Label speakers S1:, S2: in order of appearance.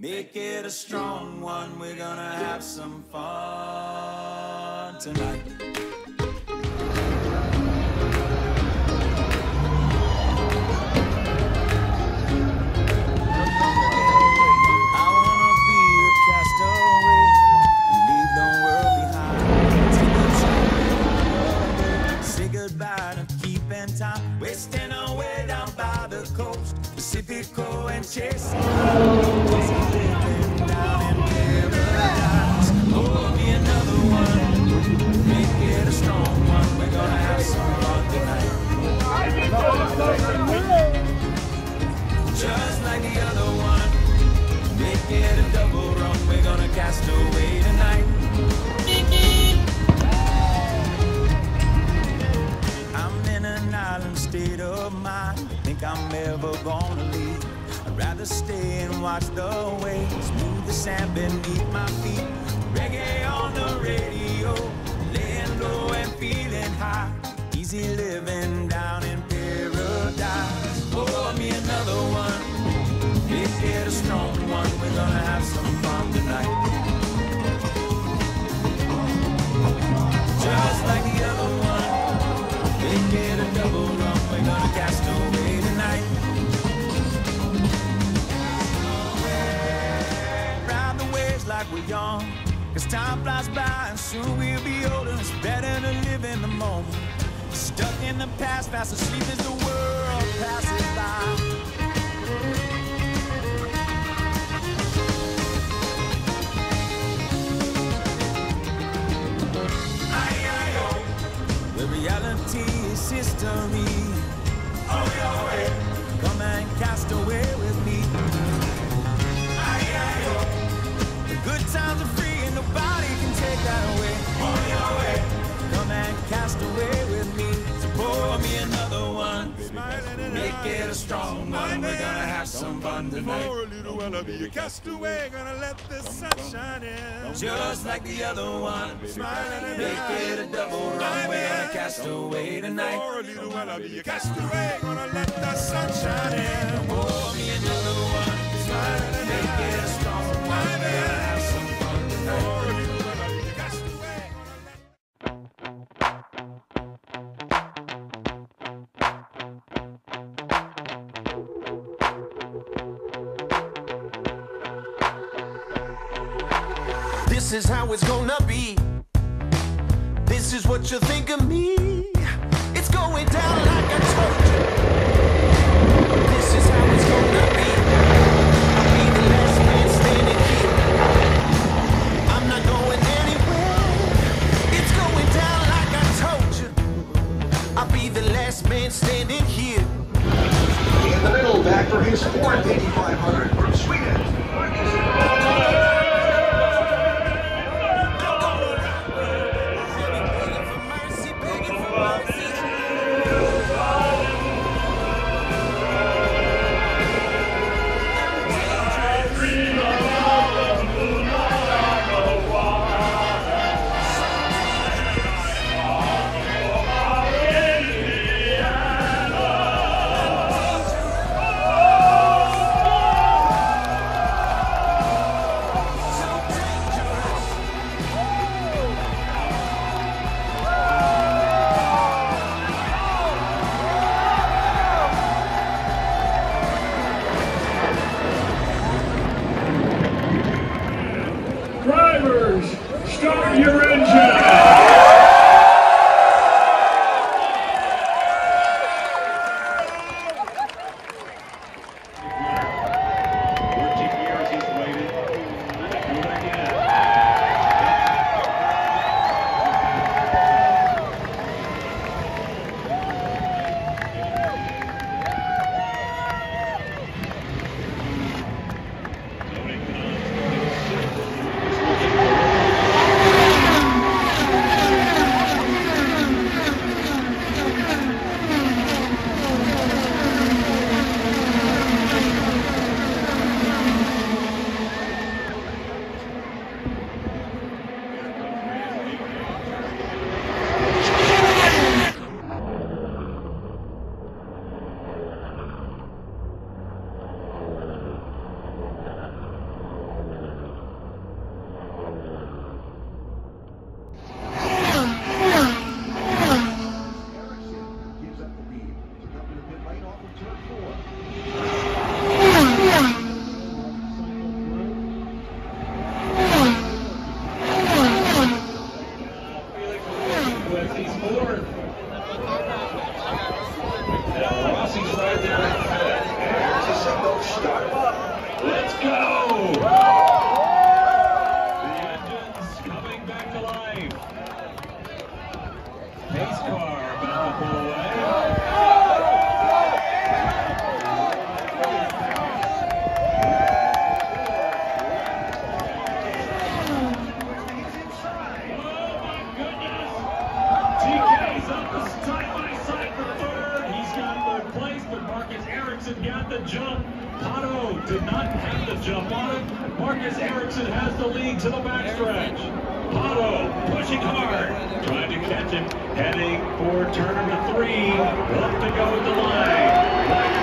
S1: Make it a strong one, we're gonna have some fun tonight. stay and watch the waves move the sand beneath my feet. Reggae on the radio, laying low and feeling high. Easy living. time flies by and soon we'll be older. It's better to live in the moment. Stuck in the past, fast asleep as the world passes by. I-I-O. Oh. The reality is history. Oh, your way. Come and cast away with me. get a strong one. We're gonna have some fun tonight. For a little while I'll be a castaway. Gonna let the sun shine in. Just like the other one. Smiling Make it a double run. We're gonna cast away tonight. For a little while I'll be a castaway. Gonna let the sun shine in. Oh, me another one. Smiling This is how it's gonna be. This is what you think of me. It's going down like I told you. This is how it's gonna be. I'll be the last man standing here. I'm not going anywhere. It's going down like I told you. I'll be the last man standing here. In the middle, back for his fourth 8500. Amen. the jump. Pato did not have the jump on it. Marcus Ericsson has the lead to the backstretch. Pato pushing hard, trying to catch him, heading for turn number three. Left to go at the line.